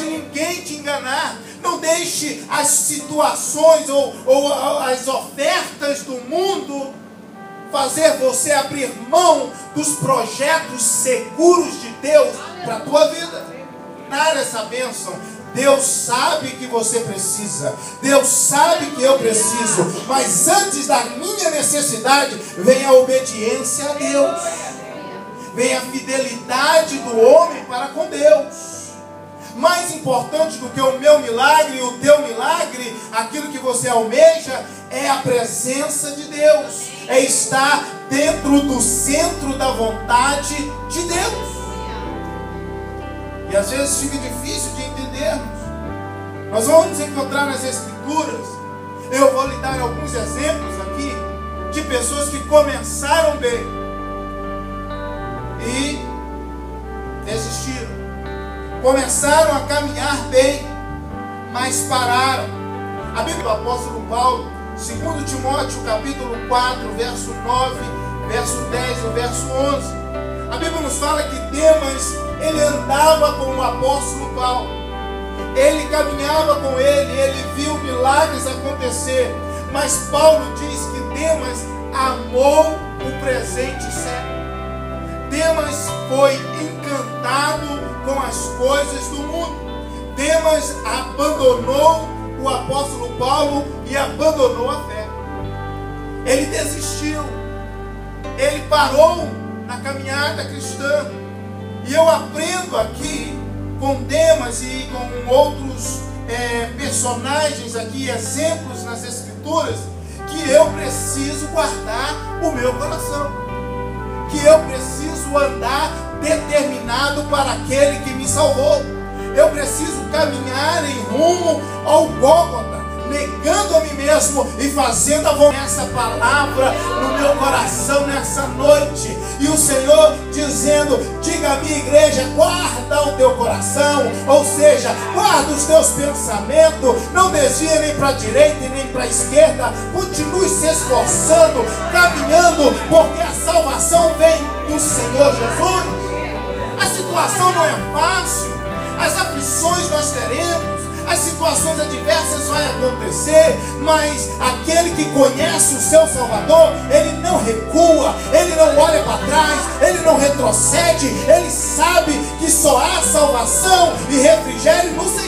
Deixe ninguém te enganar. Não deixe as situações ou, ou as ofertas do mundo fazer você abrir mão dos projetos seguros de Deus para a tua vida. Dar essa bênção. Deus sabe que você precisa. Deus sabe que eu preciso. Mas antes da minha necessidade, vem a obediência a Deus. Vem a fidelidade do homem para com Deus mais importante do que o meu milagre e o teu milagre, aquilo que você almeja, é a presença de Deus, é estar dentro do centro da vontade de Deus. E às vezes fica difícil de entendermos. Nós vamos encontrar nas Escrituras, eu vou lhe dar alguns exemplos aqui, de pessoas que começaram bem e desistiram começaram a caminhar bem, mas pararam. A Bíblia do apóstolo Paulo, 2 Timóteo capítulo 4, verso 9, verso 10 e verso 11. A Bíblia nos fala que Demas, ele andava com o apóstolo Paulo. Ele caminhava com ele, ele viu milagres acontecer. Mas Paulo diz que Demas amou o presente século. Demas foi encantado com as coisas do mundo. Demas abandonou o apóstolo Paulo e abandonou a fé. Ele desistiu. Ele parou na caminhada cristã. E eu aprendo aqui com Demas e com outros é, personagens aqui, exemplos nas Escrituras, que eu preciso guardar o meu coração. Que eu preciso andar determinado para aquele que me salvou. Eu preciso caminhar em rumo ao Gólgota, negando a mim mesmo e fazendo a vontade essa palavra no meu coração nessa noite. E o Senhor dizendo: diga a minha igreja, guarda o teu coração, ou seja, guarda os teus pensamentos, não desvia nem para a direita e nem para a esquerda, continue se esforçando, caminhando, porque a salvação vem do Senhor Jesus. A situação não é fácil, as aflições nós teremos, as situações adversas vão acontecer, mas aquele que conhece o seu Salvador, ele não recua, ele não olha para trás, ele não retrocede, ele sabe que só há salvação e refrigério no Senhor.